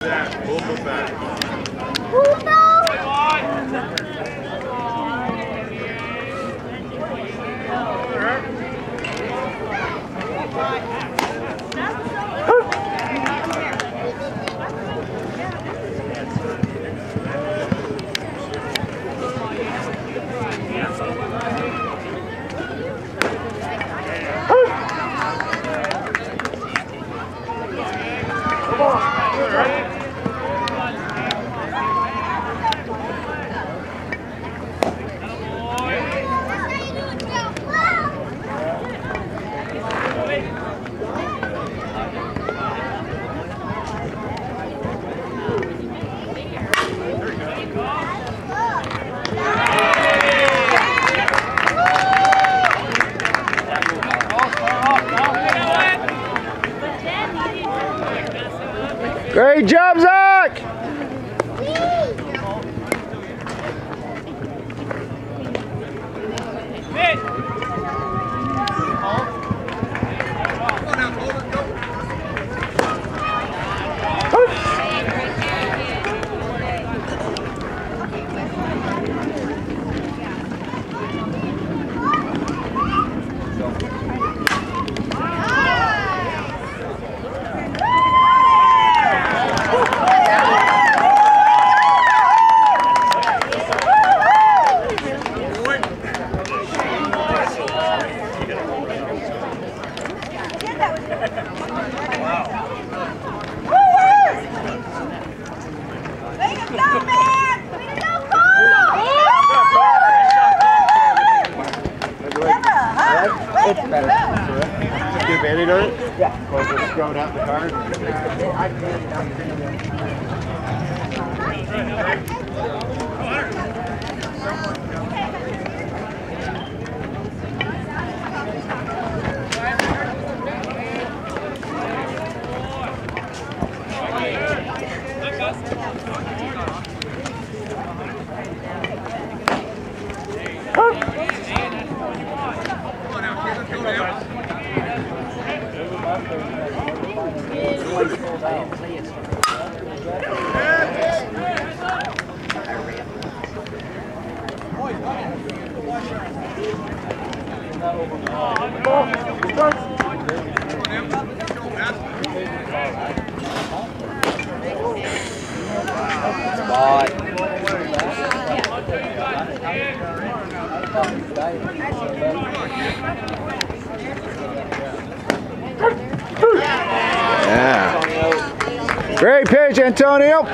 Back, back. Great job, Zach! Way to go! Do banding on it? Yeah. Or just throw it out the car? Yeah. Great pitch, Antonio.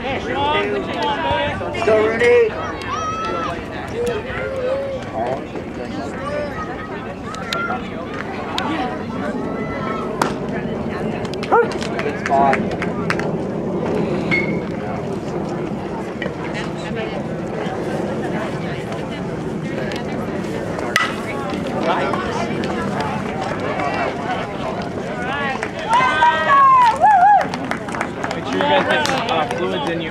Go, Rudy. Good spot sure you guys get uh, fluids in you.